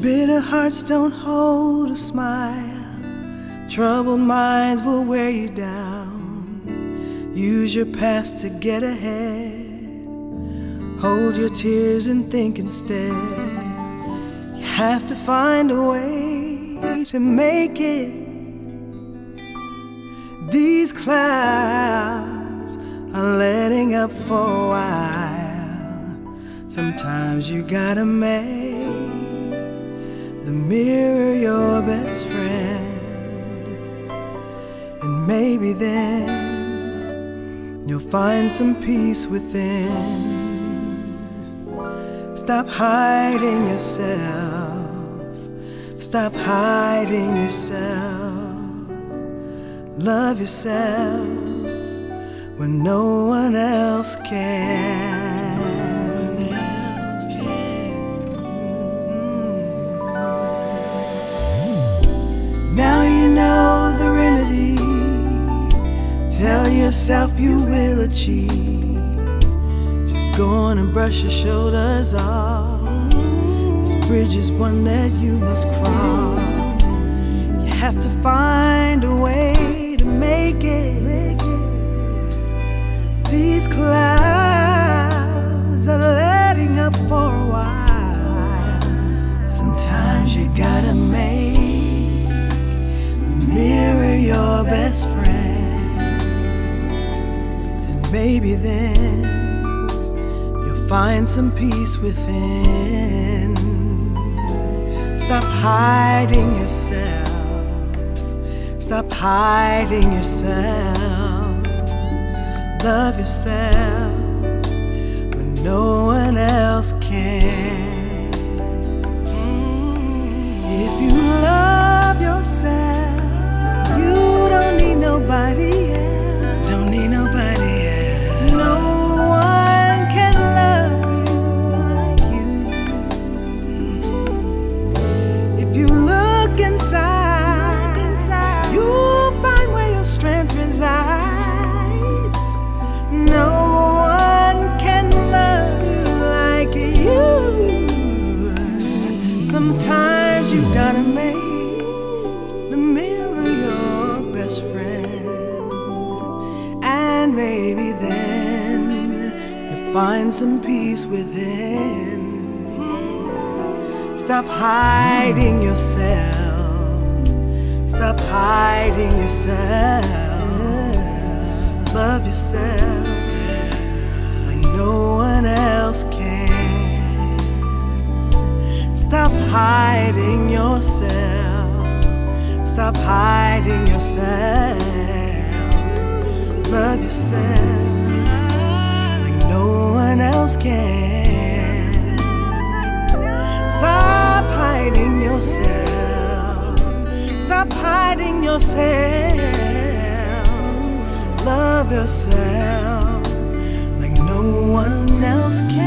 Bitter hearts don't hold a smile. Troubled minds will wear you down. Use your past to get ahead. Hold your tears and think instead. You have to find a way to make it. These clouds are letting up for a while. Sometimes you gotta make the mirror your best friend. And maybe then you'll find some peace within. Stop hiding yourself. Stop hiding yourself. Love yourself when no one else can. Yourself you will achieve. Just go on and brush your shoulders off. This bridge is one that you must cross. You have to find a way to make it. These clouds are letting up for a while. Sometimes you gotta make the mirror your best friend. Maybe then you'll find some peace within. Stop hiding yourself. Stop hiding yourself. Love yourself when no one else can. Find some peace within. Stop hiding yourself. Stop hiding yourself. Love yourself like no one else can. Stop hiding yourself. Stop hiding yourself. Love yourself one else can. Stop hiding yourself. Stop hiding yourself. Love yourself like no one else can.